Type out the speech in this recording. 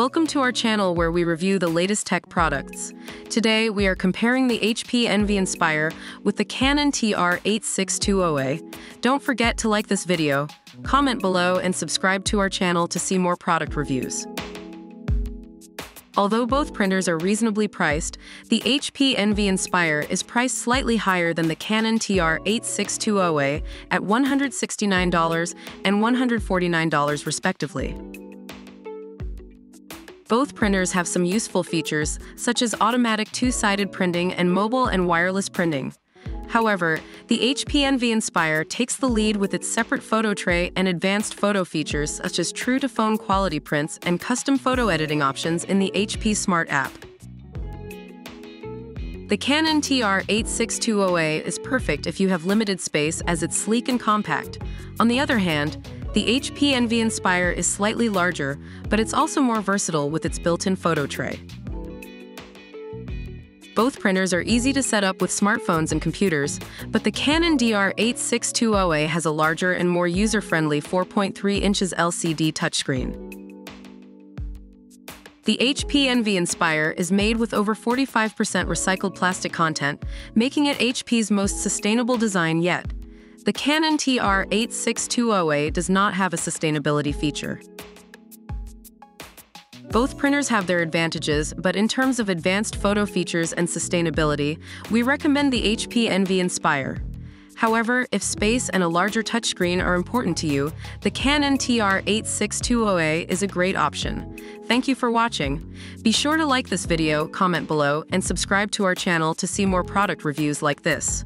Welcome to our channel where we review the latest tech products. Today, we are comparing the HP Envy Inspire with the Canon TR8620A. Don't forget to like this video, comment below, and subscribe to our channel to see more product reviews. Although both printers are reasonably priced, the HP Envy Inspire is priced slightly higher than the Canon TR8620A at $169 and $149 respectively. Both printers have some useful features, such as automatic two-sided printing and mobile and wireless printing. However, the HP Envy Inspire takes the lead with its separate photo tray and advanced photo features such as true-to-phone quality prints and custom photo editing options in the HP Smart app. The Canon TR8620A is perfect if you have limited space as it's sleek and compact. On the other hand, the HP Envy Inspire is slightly larger, but it's also more versatile with its built-in photo tray. Both printers are easy to set up with smartphones and computers, but the Canon TR8620A has a larger and more user-friendly 4.3 inches LCD touchscreen. The HP Envy Inspire is made with over 45% recycled plastic content, making it HP's most sustainable design yet. The Canon TR8620A does not have a sustainability feature. Both printers have their advantages, but in terms of advanced photo features and sustainability, we recommend the HP Envy Inspire. However, if space and a larger touchscreen are important to you, the Canon TR8620A is a great option. Thank you for watching. Be sure to like this video, comment below, and subscribe to our channel to see more product reviews like this.